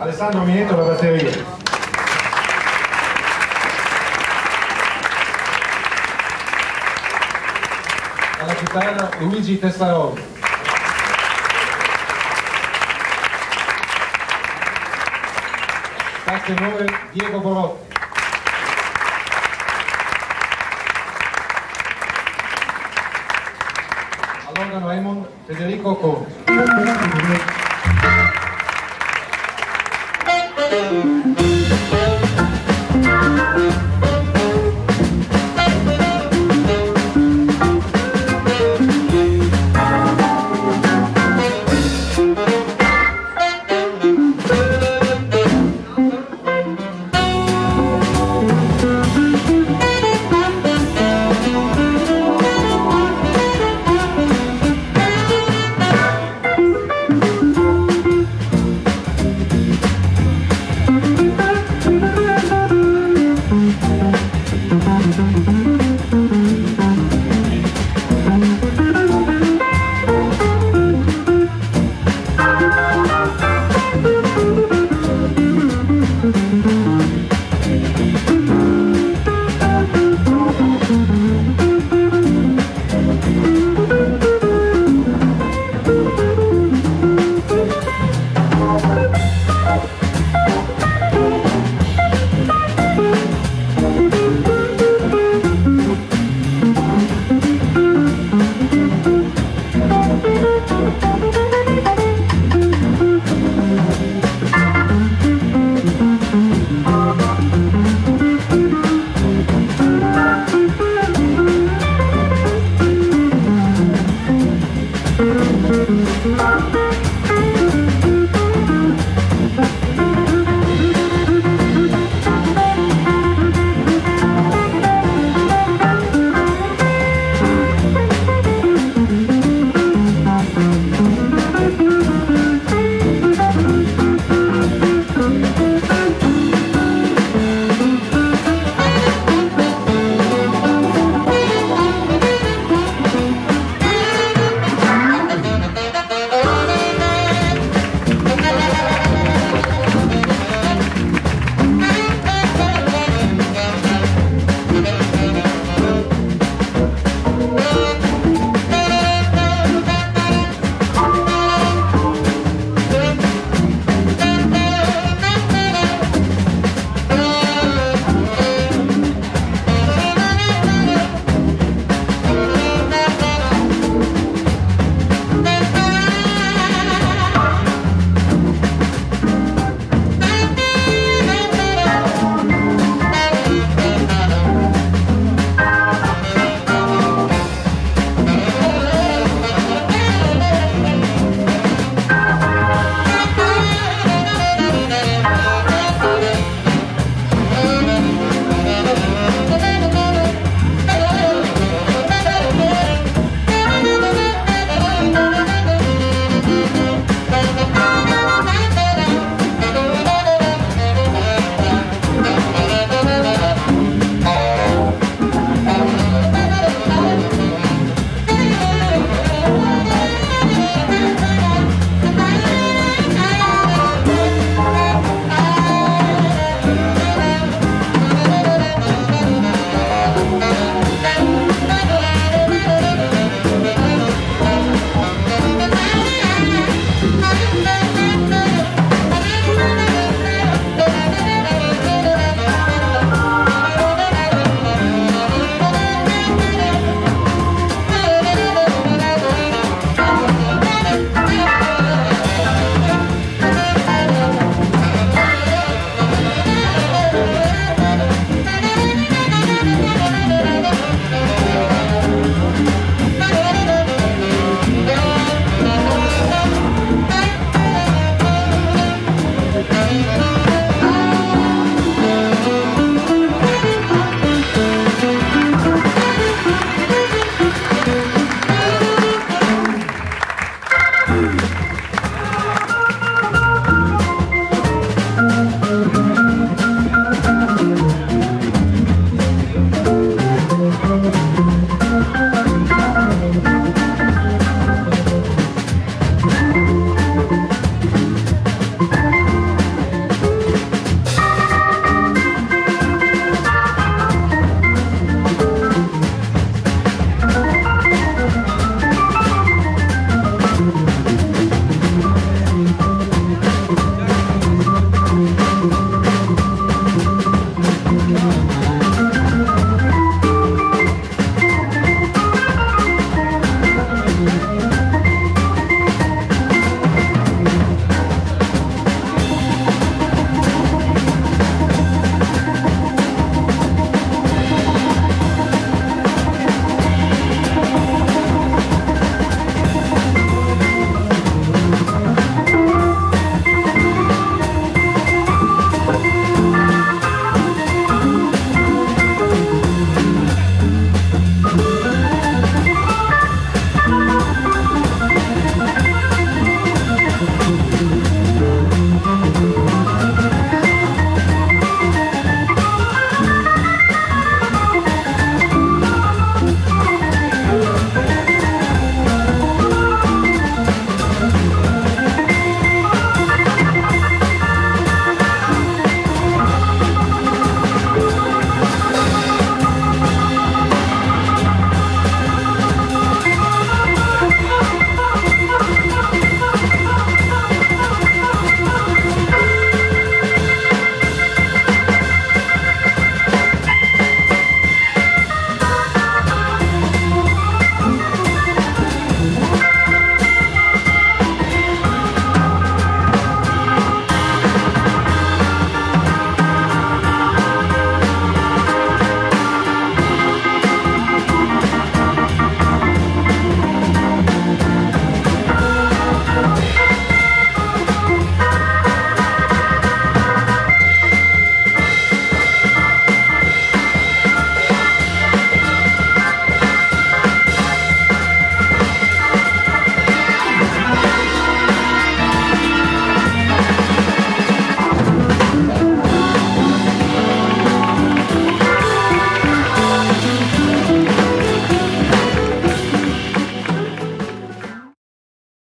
Alessandro Mineto alla batteria. Alla chitarra Luigi Testaroli. Sax tenore Diego Borotti. All'organo Raymond Federico Conte. Thank you.